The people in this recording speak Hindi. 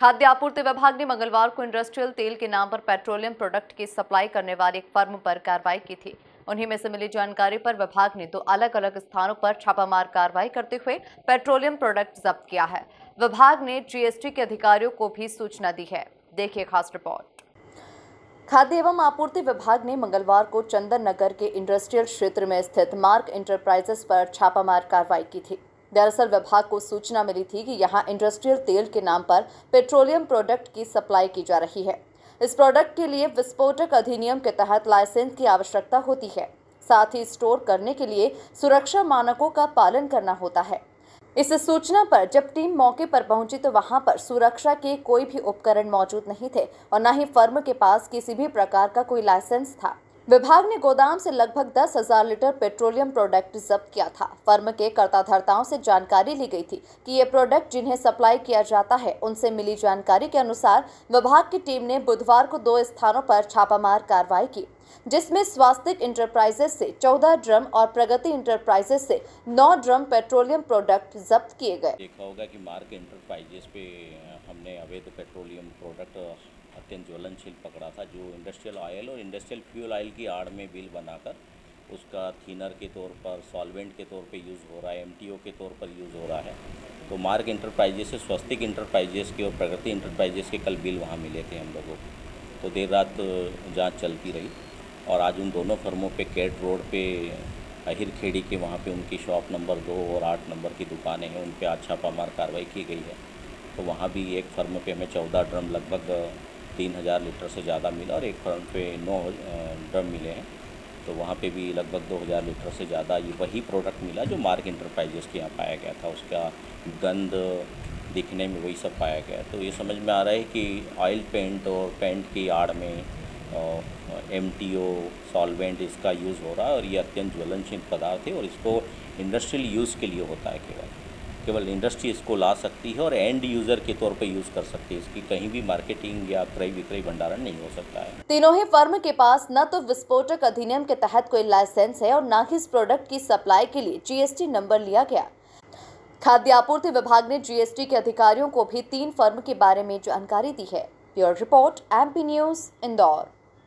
खाद्य आपूर्ति विभाग ने मंगलवार को इंडस्ट्रियल तेल के नाम पर पेट्रोलियम प्रोडक्ट की सप्लाई करने वाली एक फर्म पर कार्रवाई की थी। उन्हीं में से मिली जानकारी पर विभाग ने दो अलग अलग स्थानों पर छापामार कार्रवाई करते हुए पेट्रोलियम प्रोडक्ट जब्त किया है। विभाग ने जीएसटी के अधिकारियों को भी सूचना दी है। देखिए खास रिपोर्ट। खाद्य एवं आपूर्ति विभाग ने मंगलवार को चंदन नगर के इंडस्ट्रियल क्षेत्र में स्थित मार्क इंटरप्राइजेस पर छापामार कार्रवाई की थी। दरअसल विभाग को सूचना मिली थी कि यहाँ इंडस्ट्रियल तेल के नाम पर पेट्रोलियम प्रोडक्ट की सप्लाई की जा रही है। इस प्रोडक्ट के लिए विस्फोटक अधिनियम के तहत लाइसेंस की आवश्यकता होती है। साथ ही स्टोर करने के लिए सुरक्षा मानकों का पालन करना होता है। इस सूचना पर जब टीम मौके पर पहुँची तो वहाँ पर सुरक्षा के कोई भी उपकरण मौजूद नहीं थे और न ही फर्म के पास किसी भी प्रकार का कोई लाइसेंस था। विभाग ने गोदाम से लगभग दस हज़ार लीटर पेट्रोलियम प्रोडक्ट जब्त किया था। फर्म के कर्ताधर्ताओं से जानकारी ली गई थी कि ये प्रोडक्ट जिन्हें सप्लाई किया जाता है, उनसे मिली जानकारी के अनुसार विभाग की टीम ने बुधवार को दो स्थानों पर छापामार कार्रवाई की, जिसमें स्वास्तिक इंटरप्राइजेस से 14 ड्रम और प्रगति इंटरप्राइजेस से 9 ड्रम पेट्रोलियम प्रोडक्ट जब्त किए गए। देखा होगा कि मार्क इंटरप्राइजेस पे हमने अवैध पेट्रोलियम प्रोडक्ट अत्यंत ज्वलनशील पकड़ा था, जो इंडस्ट्रियल ऑयल और इंडस्ट्रियल फ्यूल ऑयल की आड़ में बिल बनाकर उसका थीनर के तौर पर सॉल्वेंट के तौर पे यूज़ हो रहा है एमटीओ के तौर पर यूज़ हो रहा है। तो मार्क इंटरप्राइजेस से स्वस्तिक इंटरप्राइजेस के और प्रगति इंटरप्राइजेस के कल बिल वहाँ मिले थे हम लोगों को। तो देर रात जाँच चलती रही और आज उन दोनों फर्मों पे कैट रोड पे अहिर खेड़ी के वहाँ पे उनकी शॉप नंबर दो और आठ नंबर की दुकानें हैं, उन पर आज छापामार कार्रवाई की गई है। तो वहाँ भी एक फर्म पे हमें चौदह ड्रम लगभग तीन हज़ार लीटर से ज़्यादा मिला और एक फर्म पे नौ ड्रम मिले हैं। तो वहाँ पे भी लगभग दो हज़ार लीटर से ज़्यादा ये वही प्रोडक्ट मिला जो मार्क इंटरप्राइजेस के यहाँ पाया गया था। उसका गंद दिखने में वही सब पाया गया। तो ये समझ में आ रहा है कि ऑयल पेंट और पेंट की आड़ में एम टी ओ सॉल्वेंट इसका यूज़ हो रहा है और ये अत्यंत ज्वलनशील पदार्थ है और इसको इंडस्ट्रियल यूज़ के लिए होता है केवल। केवल इंडस्ट्री इसको ला सकती है और एंड यूज़र के तौर पर यूज़ कर सकती है। इसकी कहीं भी मार्केटिंग या क्रय विक्रय भंडारण नहीं हो सकता है। तीनों ही फर्म के पास न तो विस्फोटक अधिनियम के तहत कोई लाइसेंस है और न ही इस प्रोडक्ट की सप्लाई के लिए जीएसटी नंबर लिया गया। खाद्य आपूर्ति विभाग ने जीएसटी के अधिकारियों को भी तीन फर्म के बारे में जानकारी दी है। Bureau report MP news Indore.